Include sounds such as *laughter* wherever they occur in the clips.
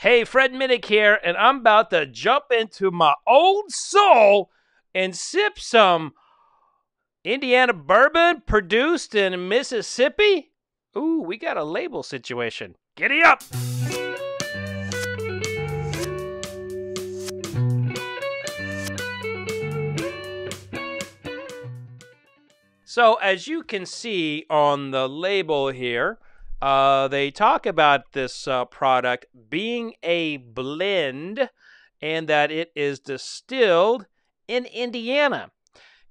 Hey, Fred Minnick here, and I'm about to jump into my old soul and sip some Indiana bourbon produced in Mississippi. Ooh, we got a label situation. Giddy up! So, as you can see on the label here, uh, they talk about this uh, product being a blend and that it is distilled in Indiana.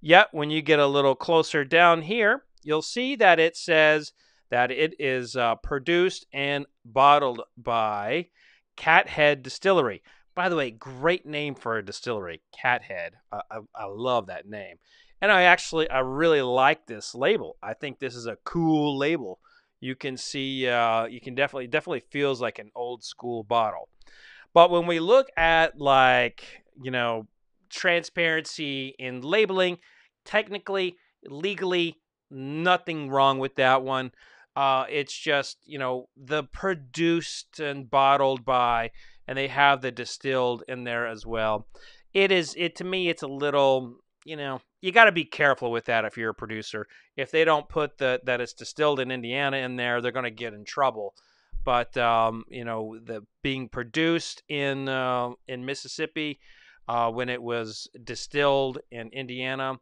Yet, when you get a little closer down here, you'll see that it says that it is uh, produced and bottled by Cathead Distillery. By the way, great name for a distillery, Cathead. I, I, I love that name. And I actually, I really like this label. I think this is a cool label you can see uh, you can definitely definitely feels like an old school bottle. But when we look at like you know transparency in labeling, technically, legally, nothing wrong with that one. Uh, it's just you know the produced and bottled by, and they have the distilled in there as well. It is it to me. It's a little you know, you got to be careful with that if you're a producer. If they don't put the that it's distilled in Indiana in there, they're going to get in trouble. But um, you know, the being produced in uh, in Mississippi uh, when it was distilled in Indiana,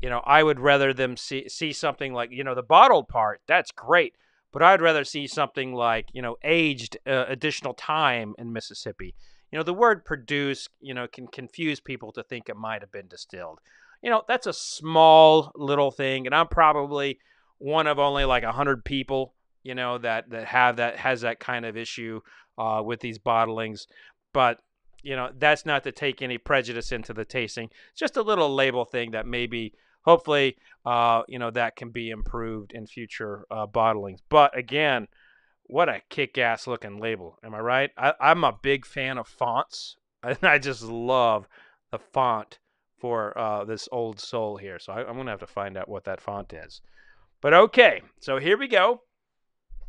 you know, I would rather them see see something like you know the bottled part. That's great, but I'd rather see something like you know aged uh, additional time in Mississippi you know, the word produce, you know, can confuse people to think it might have been distilled. You know, that's a small little thing, and I'm probably one of only like a hundred people, you know, that that have that has that kind of issue uh, with these bottlings. But you know, that's not to take any prejudice into the tasting. Just a little label thing that maybe, hopefully, uh, you know, that can be improved in future uh, bottlings. But again, what a kick-ass looking label am i right I, i'm a big fan of fonts *laughs* and i just love the font for uh, this old soul here so I, i'm gonna have to find out what that font is but okay so here we go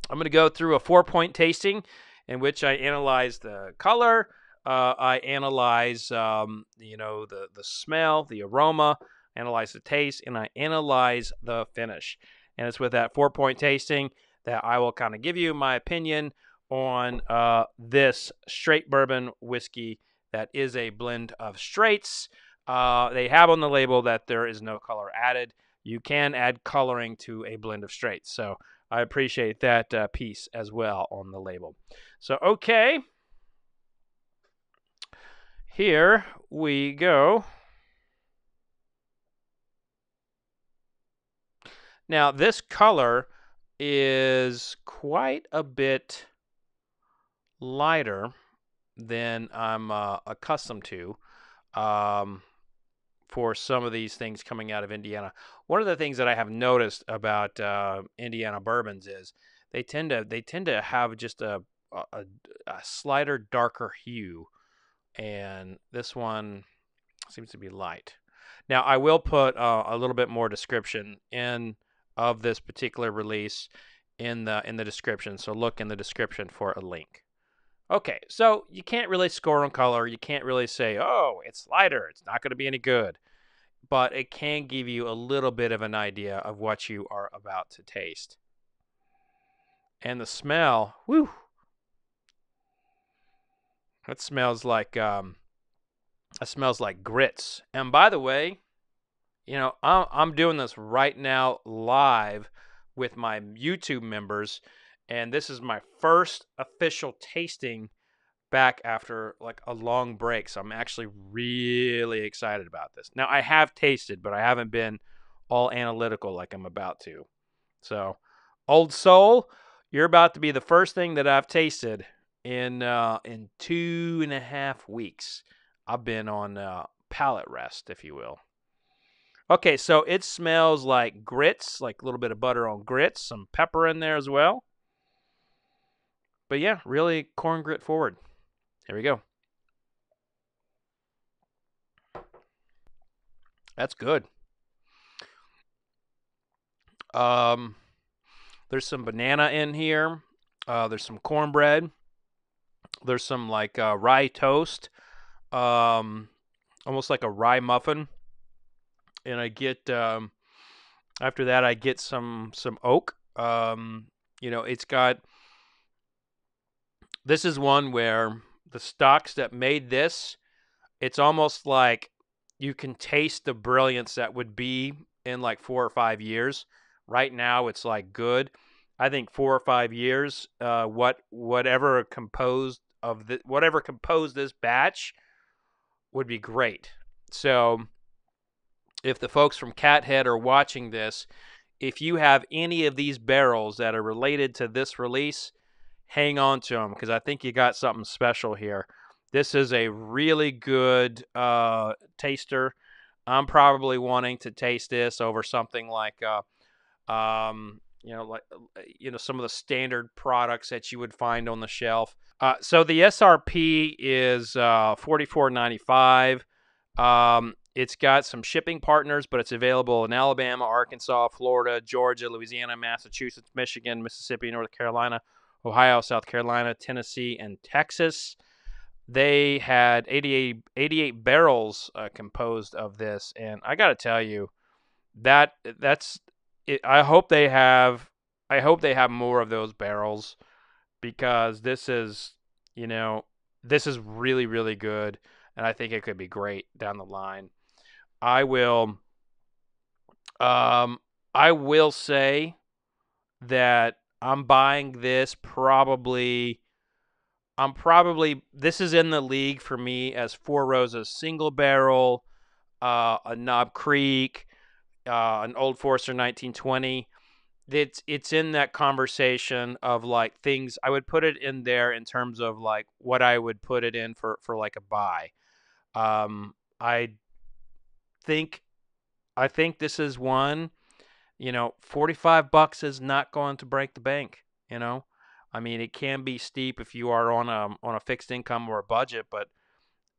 i'm gonna go through a four point tasting in which i analyze the color uh, i analyze um, you know the, the smell the aroma analyze the taste and i analyze the finish and it's with that four point tasting that I will kind of give you my opinion on uh, this straight bourbon whiskey that is a blend of straights. Uh, they have on the label that there is no color added. You can add coloring to a blend of straights. So I appreciate that uh, piece as well on the label. So, okay. Here we go. Now, this color is quite a bit lighter than I'm uh, accustomed to um, for some of these things coming out of Indiana. One of the things that I have noticed about uh, Indiana bourbons is they tend to they tend to have just a, a, a slighter, darker hue, and this one seems to be light. Now I will put uh, a little bit more description in of this particular release in the in the description. So look in the description for a link. Okay, so you can't really score on color. You can't really say, "Oh, it's lighter. It's not going to be any good." But it can give you a little bit of an idea of what you are about to taste. And the smell, whew. That smells like um that smells like grits. And by the way, you know, I'm I'm doing this right now live with my YouTube members, and this is my first official tasting back after like a long break. So I'm actually really excited about this. Now, I have tasted, but I haven't been all analytical like I'm about to. So, Old Soul, you're about to be the first thing that I've tasted in uh, in two and a half weeks. I've been on uh, palate rest, if you will. Okay, so it smells like grits, like a little bit of butter on grits, some pepper in there as well. But yeah, really corn grit forward. Here we go. That's good. Um, there's some banana in here. Uh, there's some cornbread. There's some like uh, rye toast, um, almost like a rye muffin, and I get um, after that I get some some oak. Um, you know, it's got. This is one where the stocks that made this, it's almost like you can taste the brilliance that would be in like four or five years. Right now, it's like good. I think four or five years, uh, what whatever composed of the whatever composed this batch would be great. So, if the folks from Cathead are watching this, if you have any of these barrels that are related to this release, hang on to them because I think you got something special here. This is a really good uh, taster. I'm probably wanting to taste this over something like, uh, um, you know, like uh, you know some of the standard products that you would find on the shelf. Uh, so the SRP is uh, 44.95. Um, it's got some shipping partners, but it's available in Alabama, Arkansas, Florida, Georgia, Louisiana, Massachusetts, Michigan, Mississippi, North Carolina, Ohio, South Carolina, Tennessee, and Texas. They had 88, 88 barrels uh, composed of this, and I got to tell you, that that's. It, I hope they have. I hope they have more of those barrels because this is, you know, this is really really good, and I think it could be great down the line. I will. Um, I will say that I'm buying this probably I'm probably this is in the league for me as Four Roses single barrel, uh, a Knob Creek, uh, an Old Forester 1920. It's it's in that conversation of like things I would put it in there in terms of like what I would put it in for for like a buy. Um, I think I think this is one. You know, 45 bucks is not going to break the bank. You know, I mean, it can be steep if you are on a on a fixed income or a budget, but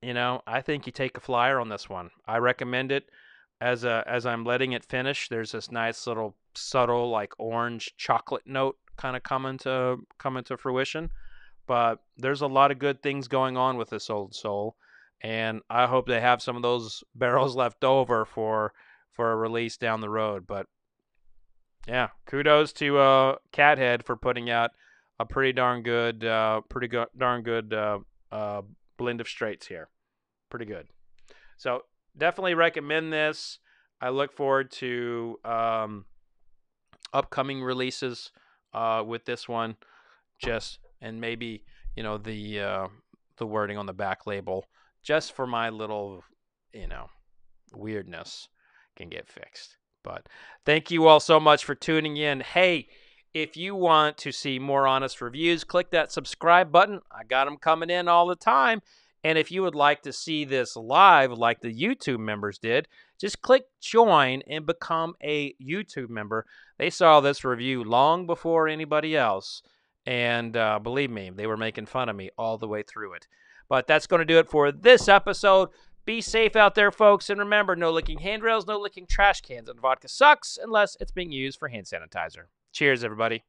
you know, I think you take a flyer on this one. I recommend it as a as I'm letting it finish. There's this nice little subtle like orange chocolate note kind of coming to coming to fruition, but there's a lot of good things going on with this old soul, and I hope they have some of those *laughs* barrels left over for for a release down the road. But yeah, kudos to uh, Cathead for putting out a pretty darn good, uh, pretty go- darn good uh, uh, blend of straights here. Pretty good. So definitely recommend this. I look forward to um, upcoming releases uh, with this one. Just and maybe you know the uh, the wording on the back label, just for my little you know weirdness, can get fixed. But thank you all so much for tuning in. Hey if you want to see more honest reviews, click that subscribe button. I got them coming in all the time. And if you would like to see this live like the YouTube members did, just click join and become a YouTube member. They saw this review long before anybody else. And uh, believe me, they were making fun of me all the way through it. But that's going to do it for this episode. Be safe out there, folks. And remember no licking handrails, no licking trash cans, and vodka sucks unless it's being used for hand sanitizer. Cheers, everybody.